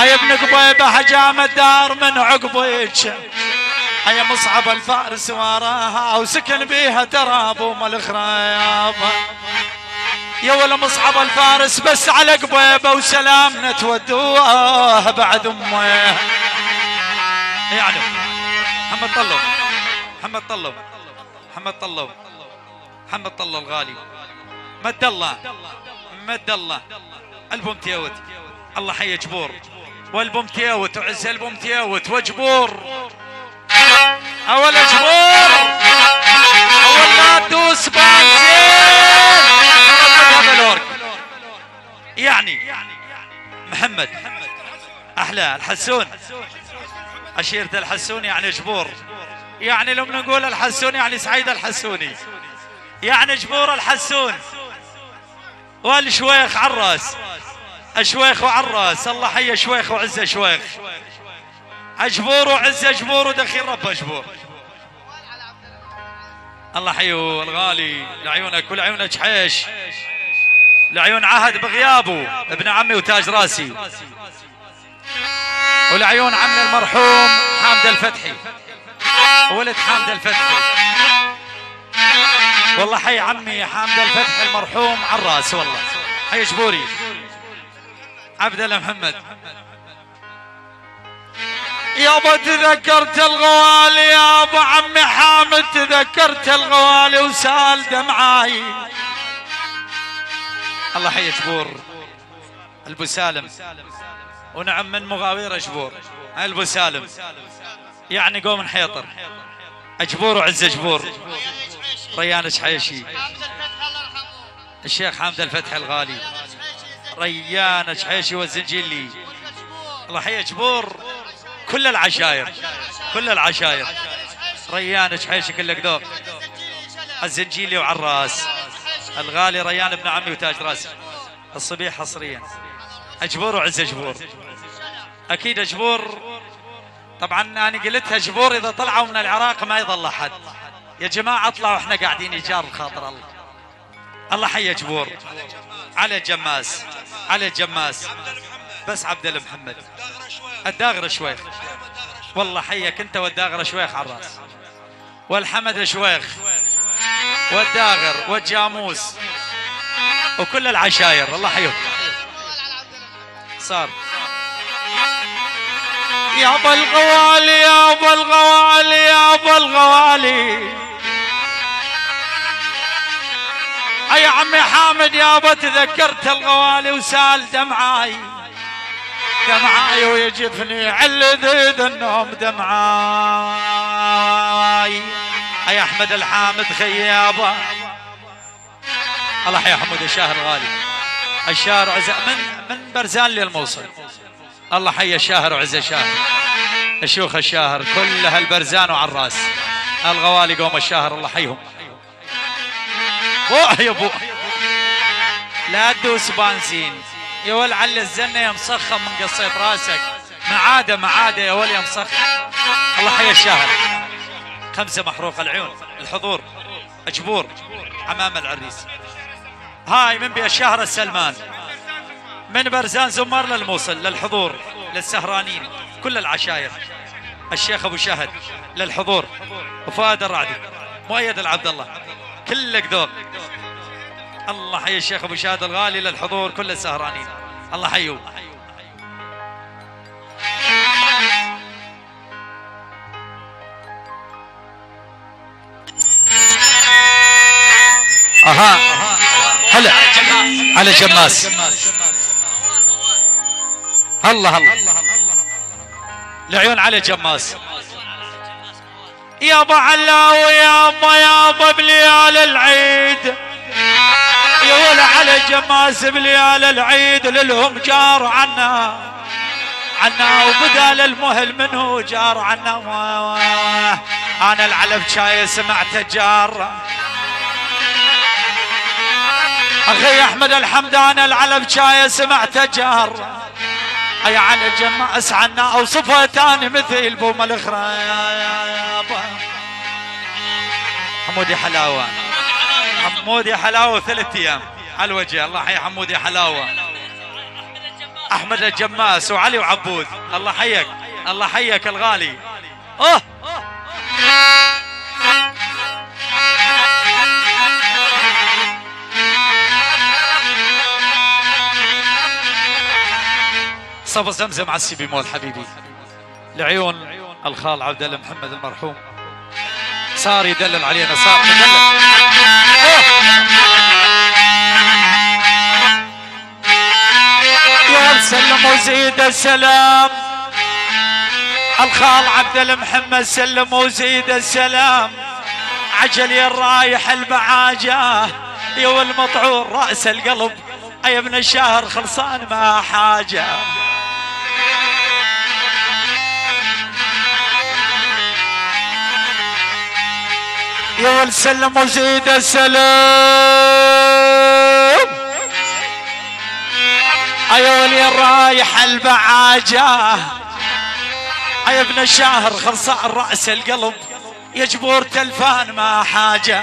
هيا ابن قبيبة هجام الدار من عقبك هيا مصعب الفارس وراها وسكن بيها ترى أبو يا ولا مصعب الفارس بس على قبيبة وسلامنا تودوه بعد أمه. يعني محمد طلو محمد طلو محمد طلو محمد طلو الغالي. مد الله مد الله. ألبوم تيوت. الله حي جبور. والبوم وعز البوم تيوت وجبور. أول جبور. أول لا تدوس يعني محمد أحلى الحسون. عشيرة الحسون يعني جبور. يعني لو نقول الحسون يعني سعيد الحسوني. يعني جبور الحسون. والشويخ عراس اشويخ وعراس الله حي شويخ وعز شويخ. أجبور وعز أجبور ودخيل رب أجبور. الله حيو الغالي لعيونك ولعيونك حيش. لعيون عهد بغيابه ابن عمي وتاج راسي. ولعيون عمي المرحوم حامد الفتحي. ولد حامد الفتحي. والله حي عمي حامد الفتحي المرحوم عراس والله. حي جبوري عبد الله محمد. يابا تذكرت الغوالي يا ابو عمي حامد تذكرت الغوالي وسأل دمعاي. الله حي جبور. البو سالم. ونعم من مغاوير جبور. البو سالم. يعني قوم حيطر أجبور وعز جبور. ريان شحيشي الشيخ حامد الفتح الغالي. ريان شحيشي والزنجيلي. الله حي جبور كل العشاير كل العشاير. ريان شحيشي كل ذوق الزنجيلي وعراس الغالي ريان ابن عمي وتاج راسي. الصبيح حصريا. اجبور وعز اجبور أكيد اجبور طبعا أنا قلتها جبور إذا طلعوا من العراق ما يظل أحد. يا جماعة أطلعوا إحنا قاعدين يجار خاطر الله. الله حي جبور. على جماس على جماس بس عبد المحمد الداغر شويخ. والله حيك انت والداغر شويخ على الرأس. والحمد شويخ. والداغر والجاموس. وكل العشاير. الله حيهم صار. يا ابو الغوالي يا ابو الغوالي يا ابو الغوالي. أي عمي حامد يا ابو تذكرت الغوالي وسال دمعاي. دمعاي ويجفني علذ النوم دمعاي. أي أحمد الحامد خيابه الله يا حمود الشاهر الغالي. الشاهر عز من من برزان للموصل. الله حي الشاهر وعز الشاهر. الشيوخ الشاهر كل هالبرزان وعلى الراس الغوالي قوم الشاهر الله حيهم. بوح يا بوح لا تدوس بنزين يا ول على الزنة يا مسخم من قصيت راسك. معادة معادة يا ول يا مسخم الله حي الشاهر. خمسة محروق العيون. الحضور. أجبور. أمام العريس. هاي من بي الشهر السلمان. من برزان زمار للموصل للحضور للسهرانين. كل العشاير. الشيخ أبو شهد للحضور. وفؤاد الرعدي. مؤيد العبد الله. كلك ذوق الله حي الشيخ أبو شهد الغالي للحضور كل السهرانين. الله حيو. أها. هلا. على جماس. الله الله. العيون على جماس. يا ابو علاوي يا ابا يا ابا بليال العيد. يا ولا على جماس بليال العيد للهم جار عنا. عنا وبدال المهل منه جار عنا. أنا العلب شاي سمعته جار. أخي أحمد الحمدان العلب شاي سمعته جار. أي على جمع اسعنا اوصفها تاني مثل بوم الاخرى حمودي حلاوة. حمودي حلاوة ثلاث أيام. على الوجه الله حي حمودي حلاوة. أحمد الجماس وعلي وعبود. الله حيك الله حيك الغالي. أوه! صبر زمزم على السي مول حبيبي. لعيون الخال عبد الله محمد المرحوم. صار يدلل علينا صار يدلل يا سلم وزيد السلام. الخال عبد المحمد سلم وزيد السلام. عجل يا الرايح البعاجة يا والمطعور رأس القلب. يا ابن الشهر خلصان ما حاجة. يا سلم وزيد السلام. يا ولي الرايح البعاجة. يا ابن الشهر خلصاء رأس القلب. يا جبور تلفان ما حاجة.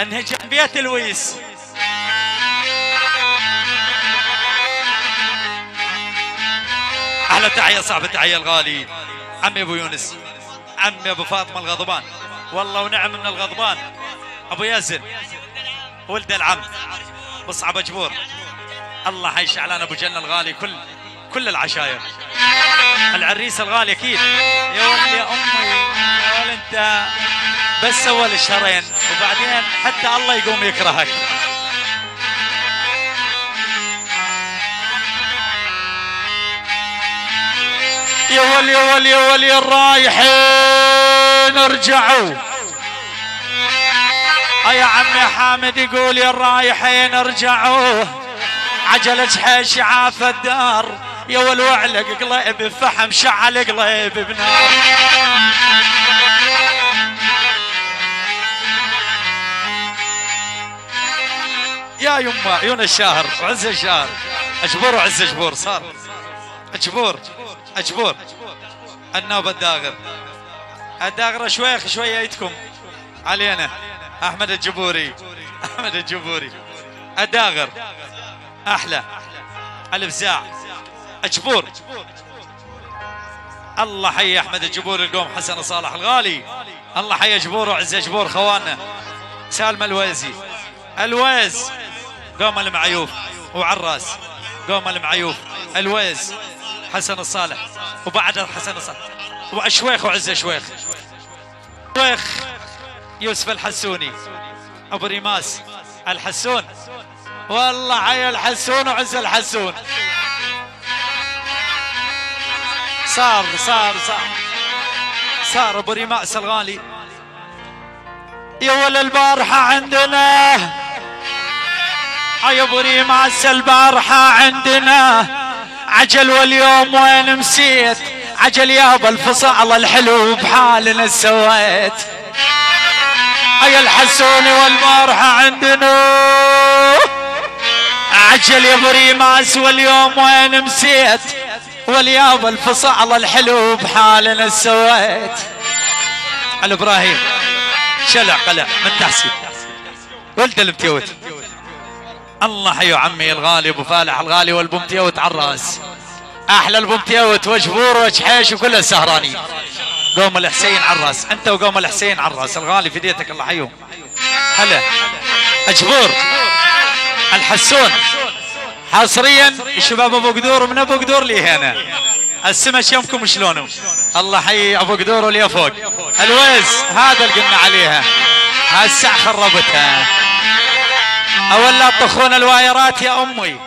انهجم بيت الويس أحلى تحية صاحب التحية الغالي. عمي أبو يونس. عمي أبو فاطمة الغضبان. والله ونعم من الغضبان. أبو ياسر. ولد العم. مصعب جبور الله حيش على أبو جنة الغالي. كل كل العشاير. العريس الغالي أكيد. يا ولد يا أمي يا ولد أنت. بس أول شهرين. وبعدين حتى الله يقوم يكرهك. يا ول يا ول يا ول يا الرايحين ارجعوا. يا عمي حامد يقول يا الرايحين ارجعوا. عجلة حيش عاف الدار. يا ول وعلق قليب بفحم شعل قليب بنار. يا يما عيون الشهر وعز الشهر اجبور وعز اجبور صار. اجبور اجبور النوب الداغر الداغر شويخ شوية ايدكم علينا. أحمد الجبوري. أحمد الجبوري. الداغر. أحلى. الافزاع اجبور الله حي أحمد الجبوري القوم حسن صالح الغالي. الله حي جبور وعز جبور خواننا سالم الويزي. الويز. قوم المعيوف وعراس. قوم المعيوف الويز حسن الصالح. وبعد حسن الصالح. وشويخ وعز شويخ شويخ يوسف الحسوني. أبو ريماس الحسون. والله حي الحسون وعز الحسون. صار صار صار. صار أبو ريماس الغالي. يا ولد البارحة عندنا. يا أبو ريماس البارحه عندنا. عجل واليوم وين مسيت عجل يابا الفصال الحلو بحالنا سويت. يا الحسوني والبارحه عندنا. عجل يا أبو ريماس واليوم وين مسيت واليابا الفصال الحلو بحالنا سويت. الابراهيم شلع قلع من تحسين. ولد المتيوت الله حيو عمي الغالي أبو فالح الغالي والبمتيوت على الرأس. أحلى البمتيوت وجبور وجحيش وكل السهراني قوم الحسين على الرأس. أنت وقوم الحسين على الرأس. الغالي في ديتك الله حيو هلا. أجبور. الحسون. حصريا الشباب أبو قدور من أبو قدور لي هنا. السمش يومكم شلونه الله حي أبو قدور واللي فوق. الويز هذا اللي قلنا عليها. هالساعة خربتها. اولا طخون الوايرات يا أمي.